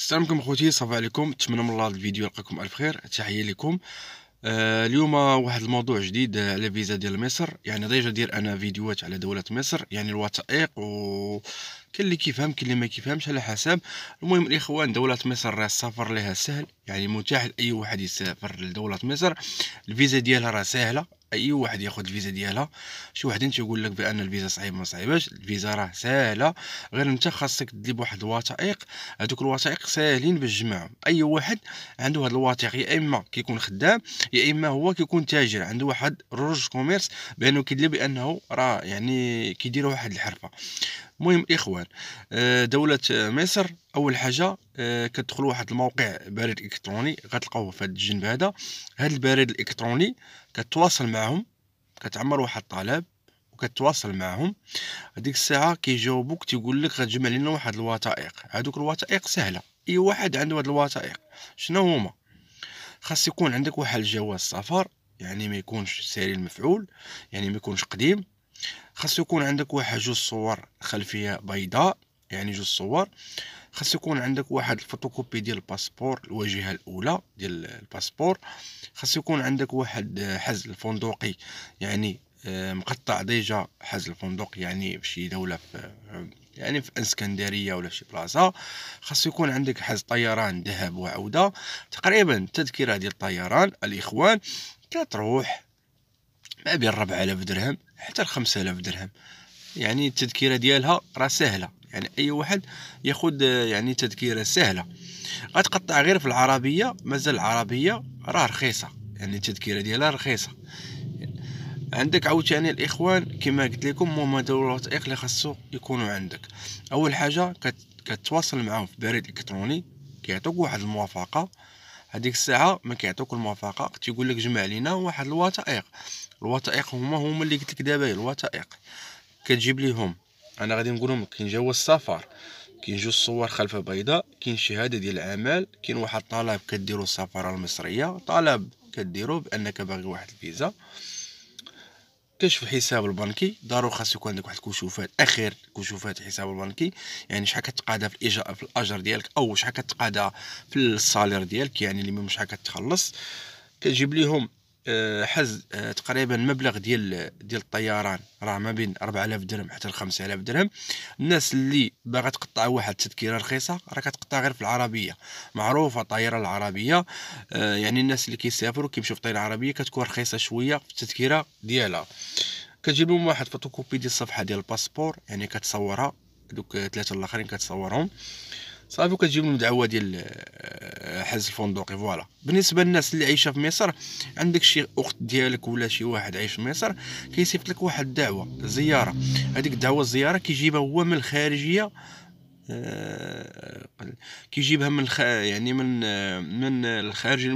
السلام عليكم خوتي ça va عليكم. نتمنى من الله الفيديو يلقاكم ألف خير. تحية لكم. آه اليوم واحد الموضوع جديد على فيزا ديال مصر. يعني déjà دير أنا فيديوهات على دولة مصر يعني الوثائق و كاين اللي كيفهم كاين اللي ما كيفهمش على حسب. المهم الإخوان دولة مصر راه السفر لها سهل. يعني متاح لأي واحد يسافر لدولة مصر. الفيزا ديالها راه سهلة. أي واحد ياخذ الفيزا ديالها شي وحدين تيقول لك بأن الفيزا صعيب ما صعيباش الفيزا راه ساهله غير أنت خاصك تدي بواحد الوثائق هذوك الوثائق ساهلين باش تجمعهم أي واحد عنده هاد الوثائق يا إما كيكون خدام يا إما هو كيكون تاجر عنده واحد registre commerce بأنه كيدير بأنه راه يعني كيدير واحد الحرفة. المهم إخوان. آه، دولة مصر أول حاجة آه، كتدخل واحد الموقع بريد إلكتروني غتلقاوه في هذا الجنب هذا. هذا البريد الإلكتروني كتواصل معهم كتعمر واحد الطلب وكتواصل معهم هذيك الساعة كيجاوبوك تيقول لك غتجمع لنا واحد الوثائق. هذوك الوثائق سهلة. أي واحد عنده هاد الوثائق. شنو هما؟ خاص يكون عندك واحد الجواز سفر يعني ما يكونش ساري المفعول يعني ما يكونش قديم. خاص يكون عندك واحد جوج صور خلفية بيضاء يعني جوج صور. خاص يكون عندك واحد الفوتوكوبي ديال ال passeport الواجهة الأولى ديال ال passeport. خاص يكون عندك واحد حز الفندقي يعني آه، مقطع ديجا حز الفندق يعني في شي دولة في يعني في إسكندرية ولا شي بلاصة. خاص يكون عندك حز طيران ذهب وعودة. تقريبا تذكرة ديال الطيران الإخوان كتروح ما بين 4000 درهم حتى ل 5000 درهم. يعني التذكرة ديالها راه سهلة. يعني أي واحد ياخذ يعني تذكرة سهلة. غتقطع غير في العربية مازال العربية راه رخيصة. يعني التذكرة ديالها رخيصة. عندك عاوتاني الإخوان كما قلت لكم هما دول الوثائق اللي خاصو يكونوا عندك. أول حاجة كتواصل معاهم في بريد إلكتروني كيعطوك واحد الموافقة. هذيك الساعة ما كيعطوك الموافقة تيقول لك جمع لينا واحد الوثائق. الوثائق هما هما اللي قلت لك دابا الوثائق. كتجيب ليهم. أنا غادي نقول لهم كاين جواز السفر كاين جوج صور خلفة بيضاء كاين شهادة ديال الاعمال كاين واحد الطلب كديروا السفارة المصرية. طلب كديروا بأنك باغي واحد الفيزا. كشف الحساب البنكي. ضروري خاص يكون عندك واحد الكشوفات اخر كشوفات الحساب البنكي. يعني شحال كتقادا في الاجراء في الأجر ديالك أو شحال كتقادا في الصالير ديالك يعني اللي شحال كتخلص. كتجيب ليهم حز آه، تقريبا مبلغ ديال ديال الطيران. راه ما بين 4000 درهم حتى ل 5000 درهم. الناس اللي باغا تقطع واحد التذكرة رخيصة راه كتقطع غير في العربية. معروفة الطائره العربية. آه، يعني الناس اللي كيسافروا كيمشيو في الطائره العربيه كتكون رخيصة شوية في التذكرة ديالها. كتجيب لهم واحد فوتوكوبي ديال الصفحة ديال ال passeport يعني كتصورها. دوك ثلاثة الآخرين كتصورهم. صافي وكتجيب لهم دعوه ديال آه، حجز الفندقي voilà. بالنسبة للناس اللي عايشة في مصر عندك شي أخت ديالك ولا شي واحد عايش في مصر كيصيفط لك واحد الدعوة زيارة. هذيك الدعوة الزيارة كيجيبها هو من الخارجية آه، كيجيبها من الخ... يعني من آه، من الخارج